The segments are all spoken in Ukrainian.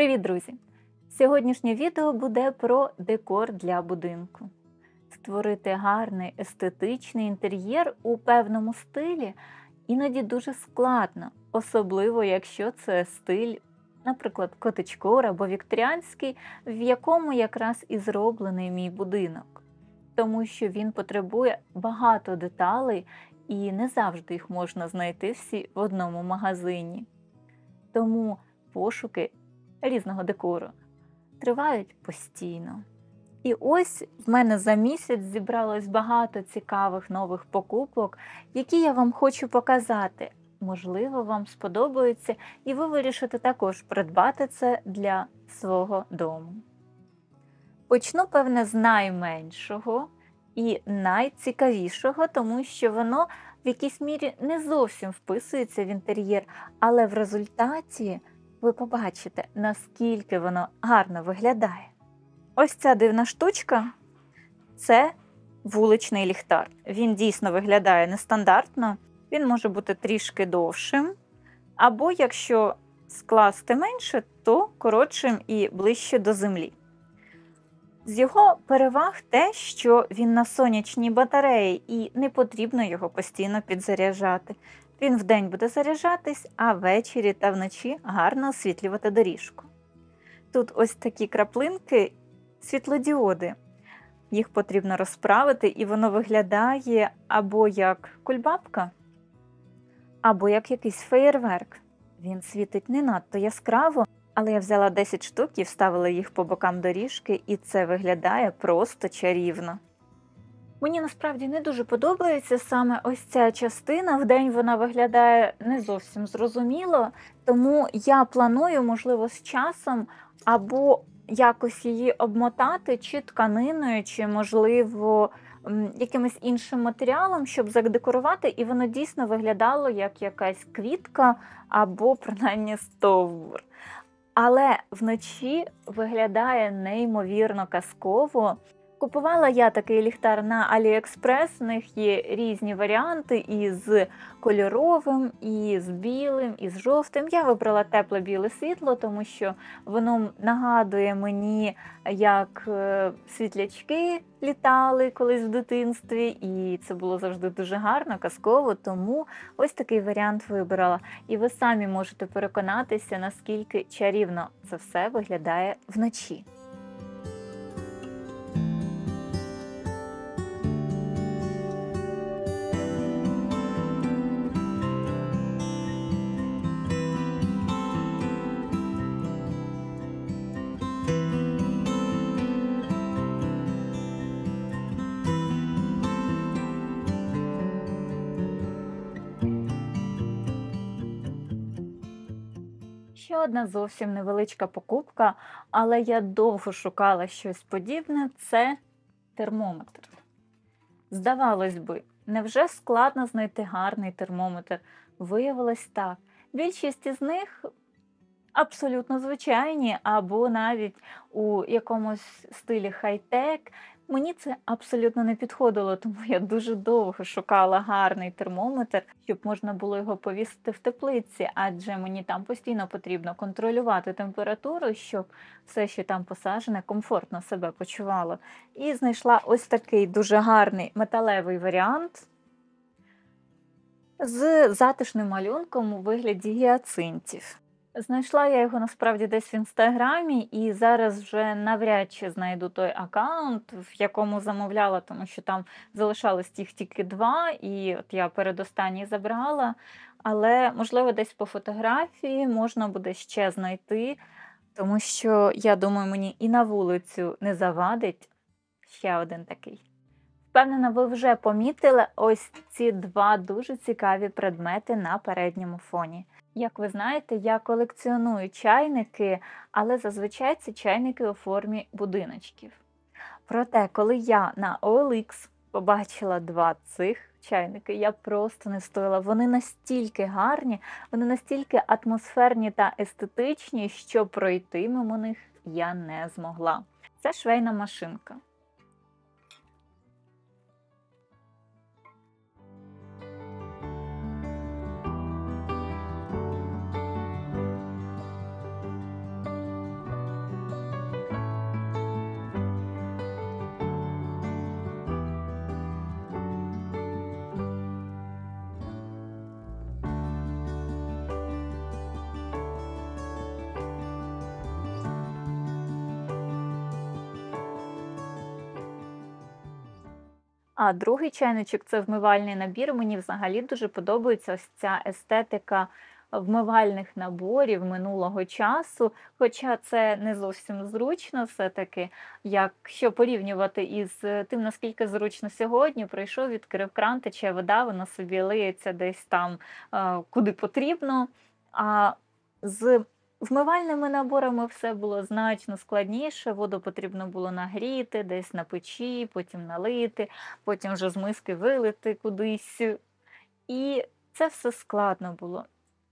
Привіт, друзі! Сьогоднішнє відео буде про декор для будинку. Створити гарний естетичний інтер'єр у певному стилі іноді дуже складно, особливо якщо це стиль, наприклад, котичкор або вікторіанський, в якому якраз і зроблений мій будинок, тому що він потребує багато деталей і не завжди їх можна знайти всі в одному магазині. Тому пошуки різного декору тривають постійно. І ось в мене за місяць зібралось багато цікавих нових покупок, які я вам хочу показати. Можливо, вам сподобаються, і ви вирішите також придбати це для свого дому. Почну, певне, з найменшого і найцікавішого, тому що воно в якійсь мірі не зовсім вписується в інтер'єр, але в результаті ви побачите, наскільки воно гарно виглядає. Ось ця дивна штучка це вуличний ліхтар. Він дійсно виглядає нестандартно, він може бути трішки довшим. Або якщо скласти менше, то коротшим і ближче до землі. З його переваг те, що він на сонячній батареї і не потрібно його постійно підзаряджати. Він вдень буде заряджатись, а ввечері та вночі гарно освітлювати доріжку. Тут ось такі краплинки, світлодіоди. Їх потрібно розправити, і воно виглядає або як кульбабка, або як якийсь феєрверк. Він світить не надто яскраво, але я взяла 10 штук і вставила їх по бокам доріжки, і це виглядає просто чарівно. Мені насправді не дуже подобається саме ось ця частина. Вдень вона виглядає не зовсім зрозуміло, тому я планую, можливо, з часом або якось її обмотати, чи тканиною, чи, можливо, якимось іншим матеріалом, щоб задекорувати, і воно дійсно виглядало як якась квітка або принаймні стовбур. Але вночі виглядає неймовірно казково. Купувала я такий ліхтар на Аліекспрес. В них є різні варіанти із кольоровим, і з білим, і з жовтим. Я вибрала тепле біле світло, тому що воно нагадує мені, як е, світлячки літали колись в дитинстві, і це було завжди дуже гарно, казково. Тому ось такий варіант вибрала. І ви самі можете переконатися, наскільки чарівно це все виглядає вночі. Ще одна зовсім невеличка покупка, але я довго шукала щось подібне це термометр. Здавалось би, невже складно знайти гарний термометр? Виявилось так. Більшість із них абсолютно звичайні, або навіть у якомусь стилі хай-тек, Мені це абсолютно не підходило, тому я дуже довго шукала гарний термометр, щоб можна було його повісити в теплиці, адже мені там постійно потрібно контролювати температуру, щоб все, що там посаджене, комфортно себе почувало. І знайшла ось такий дуже гарний металевий варіант з затишним малюнком у вигляді гіацинтів. Знайшла я його насправді десь в інстаграмі, і зараз вже навряд чи знайду той аккаунт, в якому замовляла, тому що там залишалось їх тільки два, і от я передостанній забрала. Але, можливо, десь по фотографії можна буде ще знайти, тому що, я думаю, мені і на вулицю не завадить ще один такий. Впевнена, ви вже помітили ось ці два дуже цікаві предмети на передньому фоні. Як ви знаєте, я колекціоную чайники, але зазвичай це чайники у формі будиночків. Проте, коли я на OLX побачила два цих чайники, я просто не стояла. Вони настільки гарні, вони настільки атмосферні та естетичні, що пройти мимо них я не змогла. Це швейна машинка. А другий чайничок це вмивальний набір. Мені взагалі дуже подобається ось ця естетика вмивальних наборів минулого часу. Хоча це не зовсім зручно, все-таки, якщо порівнювати із тим, наскільки зручно сьогодні, прийшов, відкрив кран, тече вода, вона собі лиється десь там, е, куди потрібно. А з вмивальними наборами все було значно складніше. Воду потрібно було нагріти, десь на печі, потім налити, потім вже з миски вилити кудись. І це все складно було.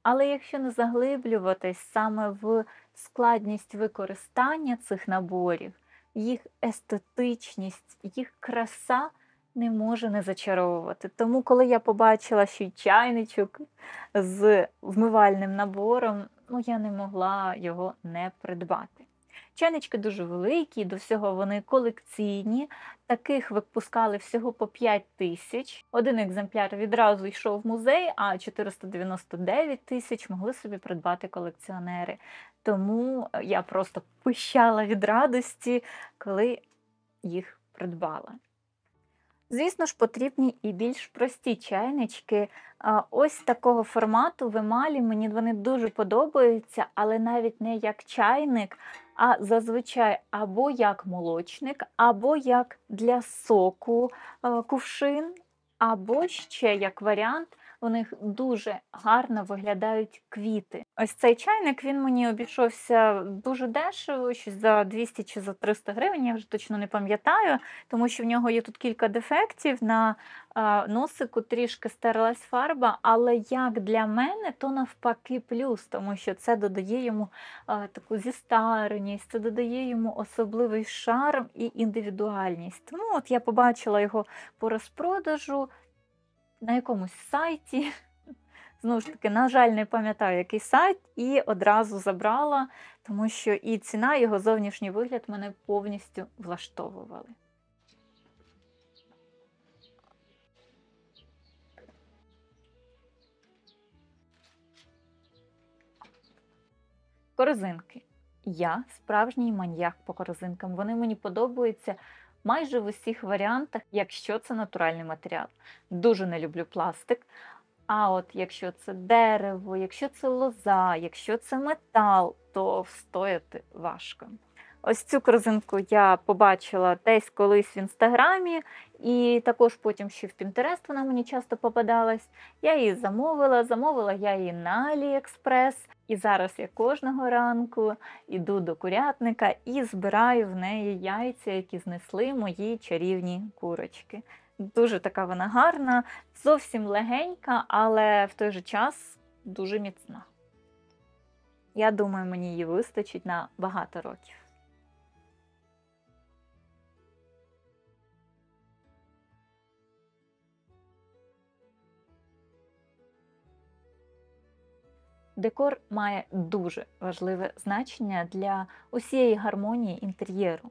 Але якщо не заглиблюватись саме в складність використання цих наборів, їх естетичність, їх краса не може не зачаровувати. Тому, коли я побачила ще чайничок з вмивальним набором, ну я не могла його не придбати. Чайнички дуже великі, до всього вони колекційні. Таких випускали всього по 5 тисяч. Один екземпляр відразу йшов в музей, а 499 тисяч могли собі придбати колекціонери. Тому я просто пищала від радості, коли їх придбала. Звісно ж, потрібні і більш прості чайнички. Ось такого формату в емалі мені вони дуже подобаються, але навіть не як чайник, а зазвичай або як молочник, або як для соку кувшин, або ще як варіант у них дуже гарно виглядають квіти. Ось цей чайник він мені обійшовся дуже дешево, щось за 200 чи за 300 гривень, я вже точно не пам'ятаю, тому що в нього є тут кілька дефектів. На носику трішки стерлась фарба, але як для мене, то навпаки плюс, тому що це додає йому таку зістареність, це додає йому особливий шарм і індивідуальність. Тому от я побачила його по розпродажу на якомусь сайті. Знову ж таки, на жаль, не пам'ятаю, який сайт, і одразу забрала, тому що і ціна, і його зовнішній вигляд мене повністю влаштовували. Корозинки. Я справжній маньяк по корозинкам. Вони мені подобаються майже в усіх варіантах, якщо це натуральний матеріал. Дуже не люблю пластик. А от якщо це дерево, якщо це лоза, якщо це метал, то встояти важко. Ось цю корзинку я побачила десь колись в інстаграмі, і також потім ще в Пінтерест вона мені часто попадалась. Я її замовила, замовила я її на Аліекспрес. І зараз я кожного ранку йду до курятника і збираю в неї яйця, які знесли мої чарівні курочки. Дуже така вона гарна, зовсім легенька, але в той же час дуже міцна. Я думаю, мені її вистачить на багато років. Декор має дуже важливе значення для усієї гармонії інтер'єру.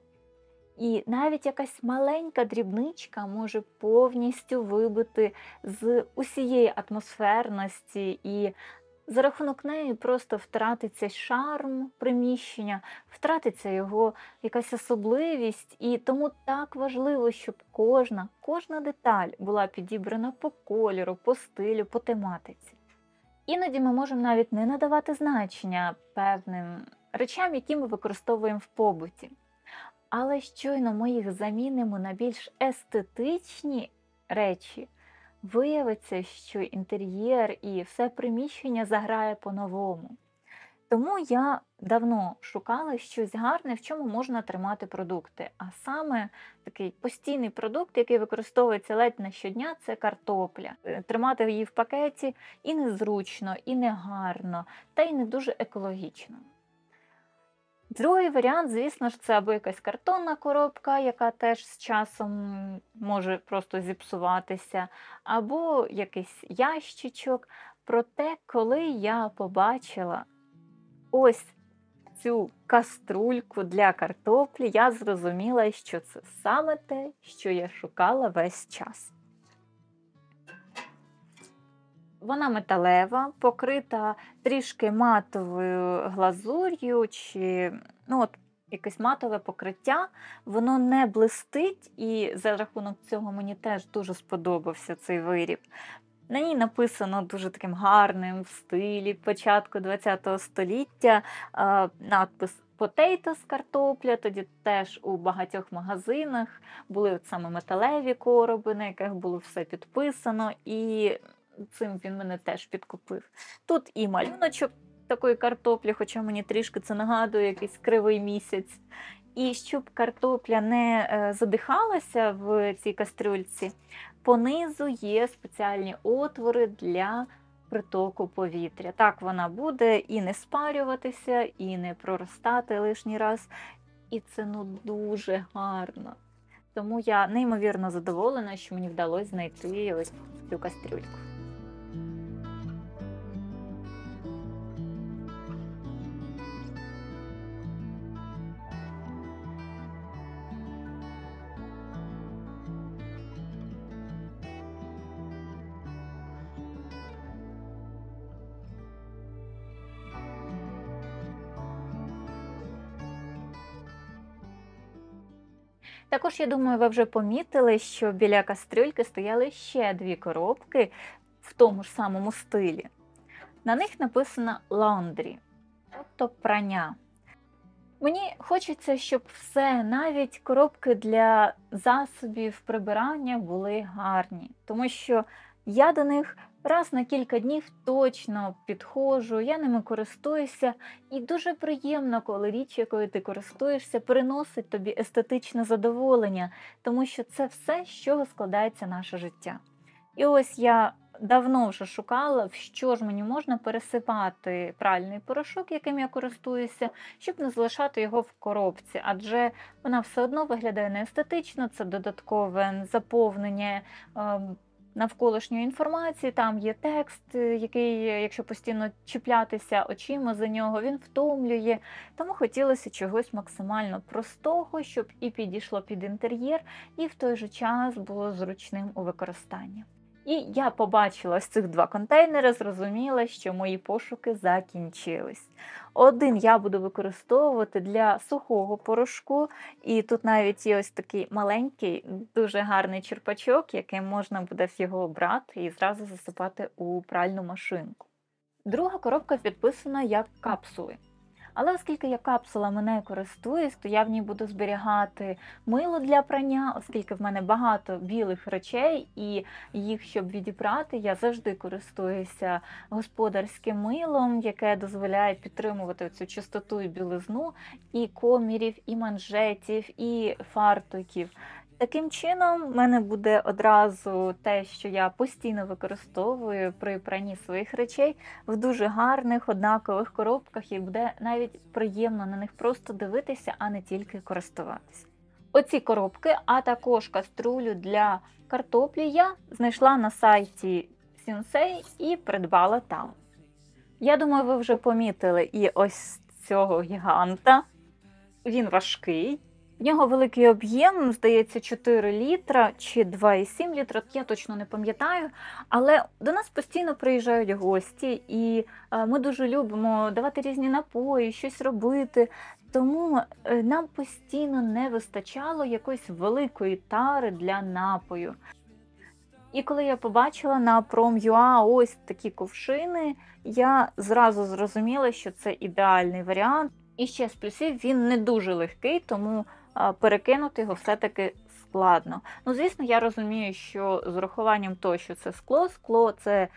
І навіть якась маленька дрібничка може повністю вибити з усієї атмосферності, і за рахунок неї просто втратиться шарм приміщення, втратиться його якась особливість. І тому так важливо, щоб кожна, кожна деталь була підібрана по кольору, по стилю, по тематиці. Іноді ми можемо навіть не надавати значення певним речам, які ми використовуємо в побуті. Але щойно ми їх замінимо на більш естетичні речі, виявиться, що інтер'єр і все приміщення заграє по-новому. Тому я давно шукала щось гарне, в чому можна тримати продукти. А саме такий постійний продукт, який використовується ледь на щодня, це картопля. Е, тримати її в пакеті і незручно, і не гарно, та й не дуже екологічно. Другий варіант, звісно ж, це або якась картонна коробка, яка теж з часом може просто зіпсуватися, або якийсь ящичок. Проте, коли я побачила ось цю каструльку для картоплі, я зрозуміла, що це саме те, що я шукала весь час. Вона металева, покрита трішки матовою глазур'ю, чи ну от якесь матове покриття, воно не блистить, і за рахунок цього мені теж дуже сподобався цей виріб. На ній написано дуже таким гарним в стилі початку ХХ століття надпис Potatoes картопля. Тоді теж у багатьох магазинах були от саме металеві короби, на яких було все підписано, і цим він мене теж підкупив. Тут і малюночок такої картоплі, хоча мені трішки це нагадує якийсь кривий місяць. І щоб картопля не е, задихалася в цій кастрюльці, понизу є спеціальні отвори для притоку повітря. Так вона буде і не спарюватися, і не проростати лишній раз. І це ну дуже гарно. Тому я неймовірно задоволена, що мені вдалося знайти ось цю кастрюльку. Також, я думаю, ви вже помітили, що біля кастрюльки стояли ще дві коробки в тому ж самому стилі. На них написано laundry, тобто прання. Мені хочеться, щоб все, навіть коробки для засобів прибирання були гарні, тому що я до них раз на кілька днів точно підходжу, я ними користуюся, і дуже приємно, коли річ, якою ти користуєшся, приносить тобі естетичне задоволення, тому що це все, з чого складається наше життя. І ось я давно вже шукала, в що ж мені можна пересипати пральний порошок, яким я користуюся, щоб не залишати його в коробці, адже вона все одно виглядає неестетично, це додаткове заповнення. Навколишньої інформації, там є текст, е, який, якщо постійно чіплятися очима за нього, він втомлює. Тому хотілося чогось максимально простого, щоб і підійшло під інтер'єр, і в той же час було зручним у використанні. І я побачила з цих два контейнери, зрозуміла, що мої пошуки закінчились. Один я буду використовувати для сухого порошку, і тут навіть є ось такий маленький, дуже гарний черпачок, яким можна буде його брати і зразу засипати у пральну машинку. Друга коробка підписана як капсули. Але оскільки я капсулами не користуюсь, то я в ній буду зберігати мило для прання, оскільки в мене багато білих речей, і їх, щоб відібрати, я завжди користуюся господарським милом, яке дозволяє підтримувати цю чистоту і білизну і комірів, і манжетів, і фартуків. Таким чином, в мене буде одразу те, що я постійно використовую при пранні своїх речей в дуже гарних однакових коробках, і буде навіть приємно на них просто дивитися, а не тільки користуватися. Оці коробки, а також каструлю для картоплі я знайшла на сайті Sensei і придбала там. Я думаю, ви вже помітили і ось цього гіганта. Він важкий. В нього великий об'єм, здається, 4 літра чи 2,7 літра, я точно не пам'ятаю. Але до нас постійно приїжджають гості, і е, ми дуже любимо давати різні напої, щось робити. Тому е, нам постійно не вистачало якоїсь великої тари для напою. І коли я побачила на Prom.ua ось такі ковшини, я зразу зрозуміла, що це ідеальний варіант. І ще з плюсів він не дуже легкий, тому перекинути його все-таки складно. Ну, звісно, я розумію, що з урахуванням того, що це скло, скло це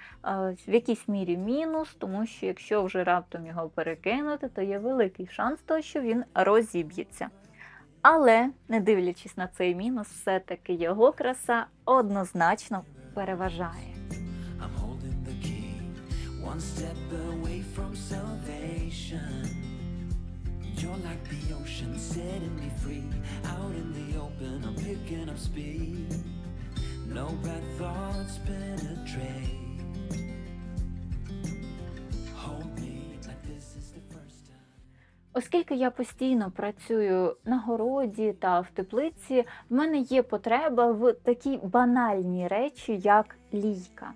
в якійсь мірі мінус, тому що якщо вже раптом його перекинути, то є великий шанс того, що він розіб'ється. Але, не дивлячись на цей мінус, все-таки його краса однозначно переважає. One step away from salvation You're like the ocean, setting me free. Out in the open, I'm picking up speed. No bad thoughts penetrate. Оскільки я постійно працюю на городі та в теплиці, в мене є потреба в такій банальній речі, як лійка.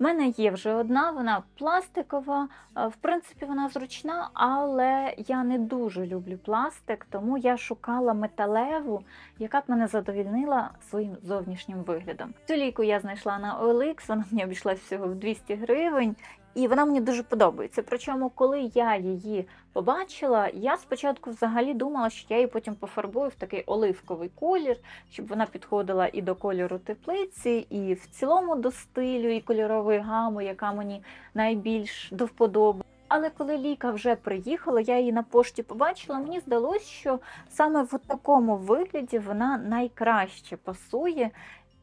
У мене є вже одна, вона пластикова. е, В принципі, вона зручна, але я не дуже люблю пластик, тому я шукала металеву, яка б мене задовільнила своїм зовнішнім виглядом. Цю лійку я знайшла на OLX, вона мені обійшлась всього в 200 гривень. І вона мені дуже подобається. Причому, коли я її побачила, я спочатку взагалі думала, що я її потім пофарбую в такий оливковий колір, щоб вона підходила і до кольору теплиці, і в цілому до стилю, і кольорової гами, яка мені найбільш до вподоби. Але коли Ліка вже приїхала, я її на пошті побачила, мені здалося, що саме в такому вигляді вона найкраще пасує.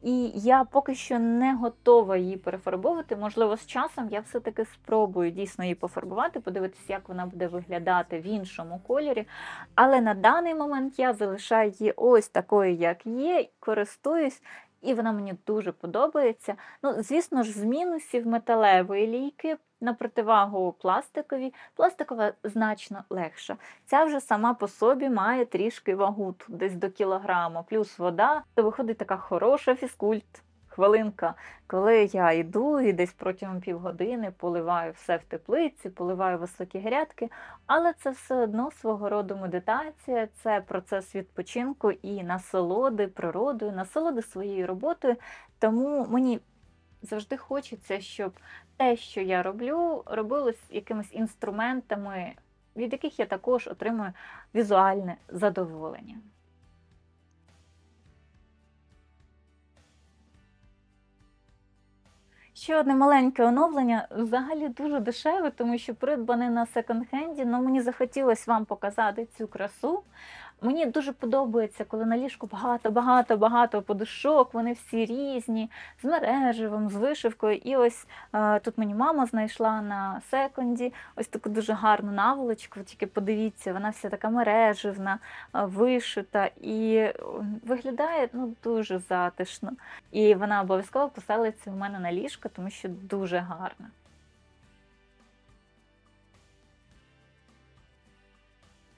І я поки що не готова її перефарбовувати. Можливо, з часом я все-таки спробую дійсно її пофарбувати, подивитися, як вона буде виглядати в іншому кольорі. Але на даний момент я залишаю її ось такою, як є, користуюсь, і вона мені дуже подобається. Ну, звісно ж, з мінусів металевої лійки на противагу пластиковій, пластикова значно легша. Ця вже сама по собі має трішки вагу, десь до кілограма, плюс вода, то виходить така хороша фізкульт. Хвилинка, коли я йду і десь протягом півгодини поливаю все в теплиці, поливаю високі грядки, але це все одно свого роду медитація, це процес відпочинку і насолоди природою, насолоди своєю роботою. Тому мені завжди хочеться, щоб те, що я роблю, робилось якимись інструментами, від яких я також отримую візуальне задоволення. Ще одне маленьке оновлення, взагалі дуже дешеве, тому що придбане на секонд-хенді, але мені захотілося вам показати цю красу. Мені дуже подобається, коли на ліжку багато-багато-багато подушок, вони всі різні, з мереживом, з вишивкою. І ось е, тут мені мама знайшла на секонді ось таку дуже гарну наволочку. Тільки подивіться, вона вся така мереживна, е, вишита і е, виглядає ну, дуже затишно. І вона обов'язково поселиться у мене на ліжко, тому що дуже гарна.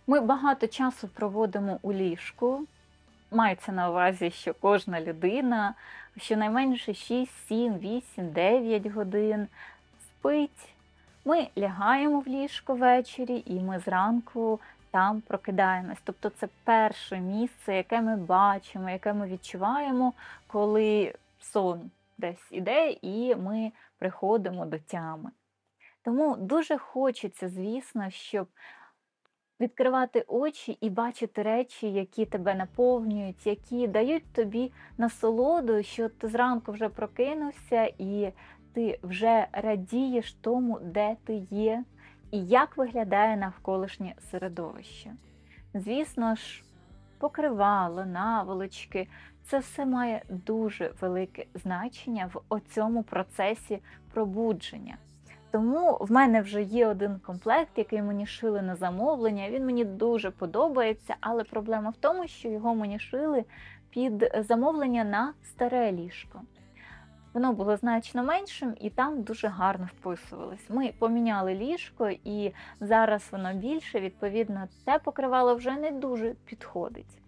Ми багато часу проводимо у ліжку. Мається на увазі, що кожна людина щонайменше 6, 7, 8, 9 годин спить. Ми лягаємо в ліжко ввечері і ми зранку там прокидаємось. Тобто це перше місце, яке ми бачимо, яке ми відчуваємо, коли сон десь іде, і ми приходимо до тями. Тому дуже хочеться, звісно, щоб відкривати очі і бачити речі, які тебе наповнюють, які дають тобі насолоду, що ти зранку вже прокинувся і ти вже радієш тому, де ти є, і як виглядає навколишнє середовище. Звісно ж, покривало, наволочки. Це все має дуже велике значення в оцьому процесі пробудження. Тому в мене вже є один комплект, який мені шили на замовлення. Він мені дуже подобається, але проблема в тому, що його мені шили під замовлення на старе ліжко. Воно було значно меншим і там дуже гарно вписувалось. Ми поміняли ліжко, і зараз воно більше, відповідно, те покривало вже не дуже підходить.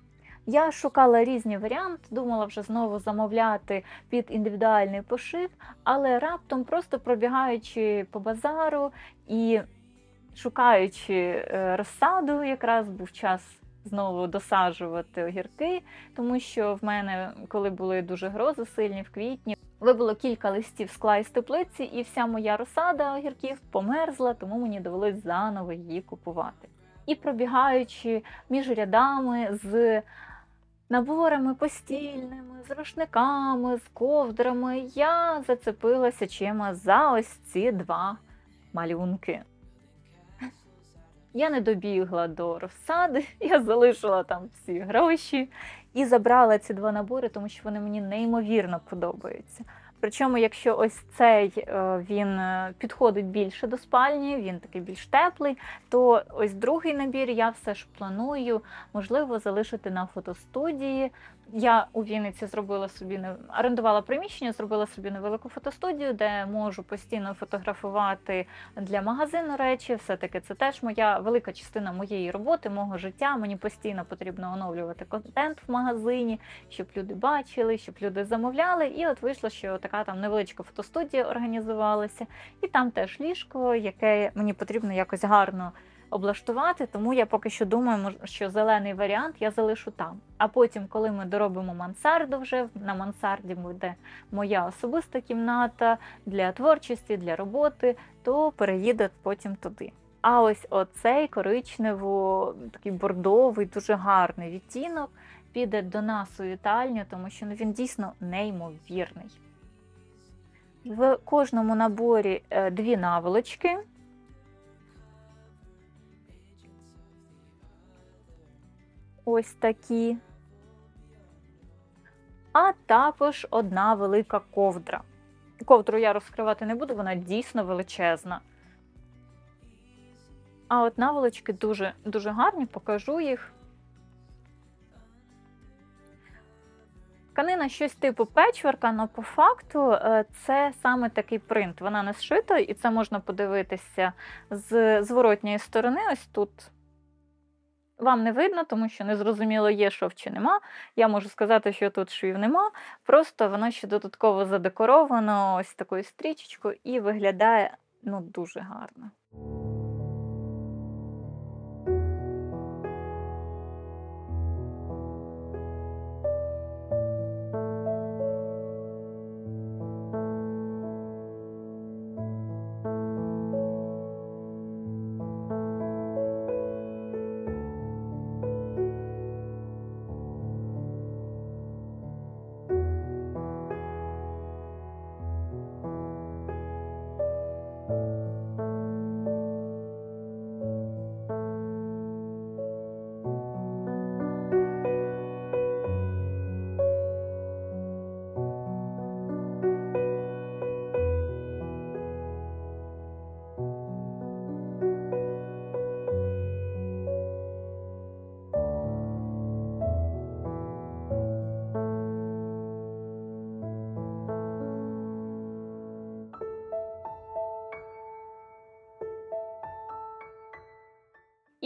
Я шукала різні варіанти, думала вже знову замовляти під індивідуальний пошив, але раптом, просто пробігаючи по базару і шукаючи е, розсаду, якраз був час знову досаджувати огірки, тому що в мене, коли були дуже грози сильні в квітні, вибило кілька листів скла із теплиці, і вся моя розсада огірків померзла, тому мені довелось заново її купувати. І пробігаючи між рядами з наборами постільними, з рушниками, з ковдрами, я зацепилася чима за ось ці два малюнки. Я не добігла до розсади, я залишила там всі гроші і забрала ці два набори, тому що вони мені неймовірно подобаються. Причому, якщо ось цей е, він е, підходить більше до спальні, він такий більш теплий, то ось другий набір я все ж планую, можливо, залишити на фотостудії. Я у Вінниці зробила собі не орендувала приміщення, зробила собі невелику фотостудію, де можу постійно фотографувати для магазину речі. Все-таки це теж моя велика частина моєї роботи, мого життя. Мені постійно потрібно оновлювати контент в магазині, щоб люди бачили, щоб люди замовляли. І от вийшло, що така там невеличка фотостудія організувалася, і там теж ліжко, яке мені потрібно якось гарно облаштувати. Тому я поки що думаю, що зелений варіант я залишу там. А потім, коли ми доробимо мансарду, вже на мансарді буде моя особиста кімната для творчості, для роботи, то переїде потім туди. А ось оцей коричнево, такий бордовий, дуже гарний відтінок піде до нас у вітальню, тому що ну, він дійсно неймовірний. В кожному наборі е, дві наволочки. Ось такі. А також одна велика ковдра. Ковдру я розкривати не буду, вона дійсно величезна. А от наволочки дуже, дуже гарні, покажу їх. Тканина щось типу печворка, але по факту е, це саме такий принт. Вона не зшита, і це можна подивитися з зворотньої сторони. Ось тут вам не видно, тому що незрозуміло, є шов чи нема. Я можу сказати, що тут швів нема. Просто воно ще додатково задекоровано ось такою стрічечкою і виглядає ну, дуже гарно.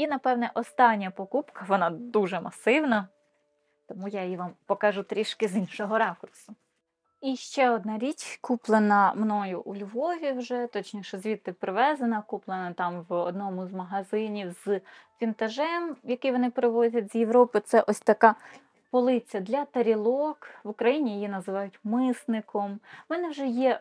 І, напевне, остання покупка, вона дуже масивна, тому я її вам покажу трішки з іншого ракурсу. І ще одна річ, куплена мною у Львові вже, точніше, звідти привезена, куплена там в одному з магазинів з вінтажем, який вони привозять з Європи. Це ось така полиця для тарілок. В Україні її називають мисником. У мене вже є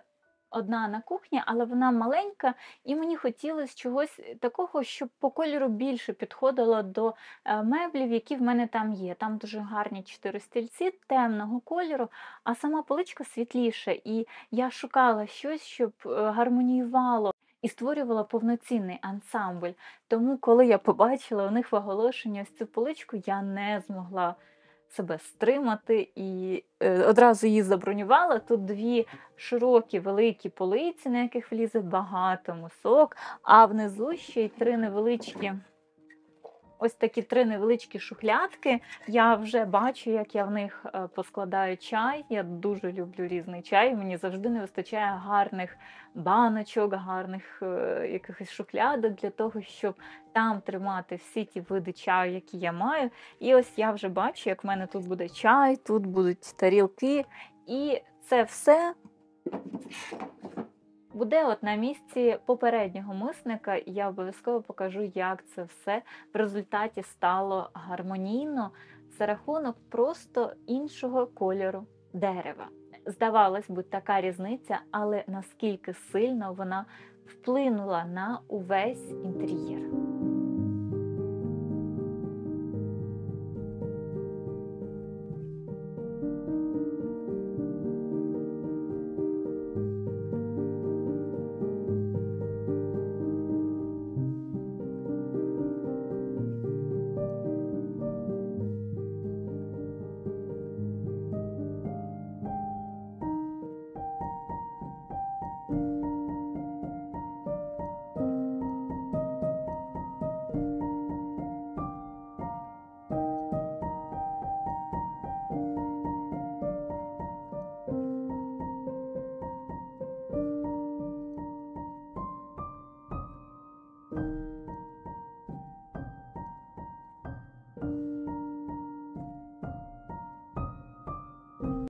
одна на кухні, але вона маленька, і мені хотілося чогось такого, щоб по кольору більше підходило до е, меблів, які в мене там є. Там дуже гарні чотири стільці темного кольору, а сама поличка світліша. І я шукала щось, щоб е, гармоніювало. І створювала повноцінний ансамбль. Тому, коли я побачила у них в оголошенні ось цю поличку, я не змогла себе стримати і е, одразу її забронювала. Тут дві широкі великі полиці, на яких влізе багато мусок, а внизу ще й три невеличкі. Ось такі три невеличкі шухлядки. Я вже бачу, як я в них е, поскладаю чай. Я дуже люблю різний чай. Мені завжди не вистачає гарних баночок, гарних е, якихось шухлядок для того, щоб там тримати всі ті види чаю, які я маю. І ось я вже бачу, як в мене тут буде чай, тут будуть тарілки. І це все буде от на місці попереднього мисника, і я обов'язково покажу, як це все в результаті стало гармонійно за рахунок просто іншого кольору дерева. Здавалось би, така різниця, але наскільки сильно вона вплинула на увесь інтер'єр.